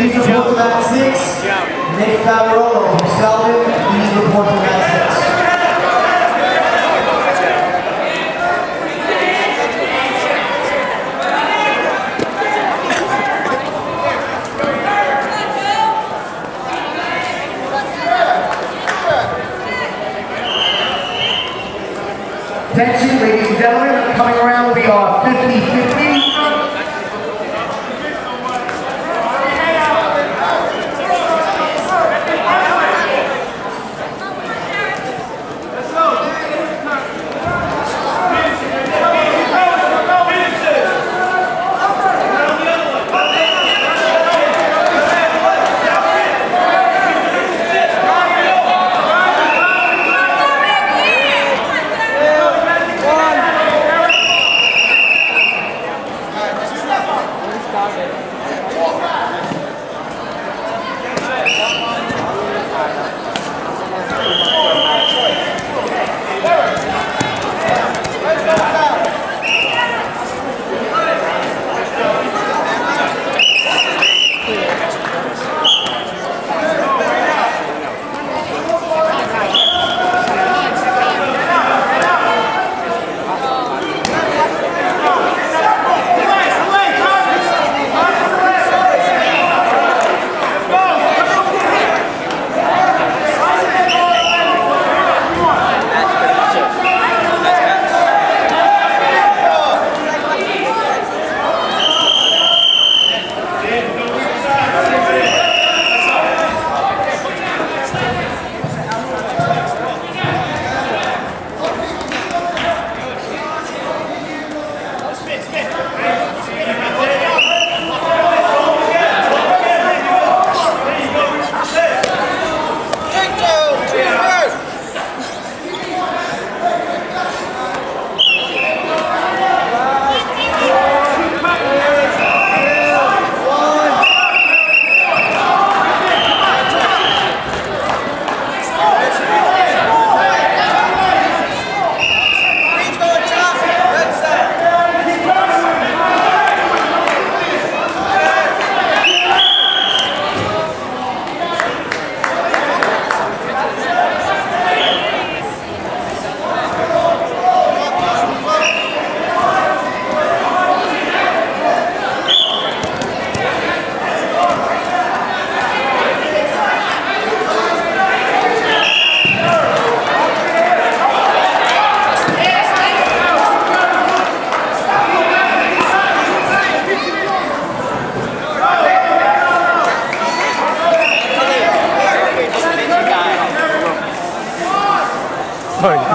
Please report to mat six. Nick Favarolo from Selden, please report to mat six. Attention, ladies and gentlemen, coming around will be our 50-50. Sorry.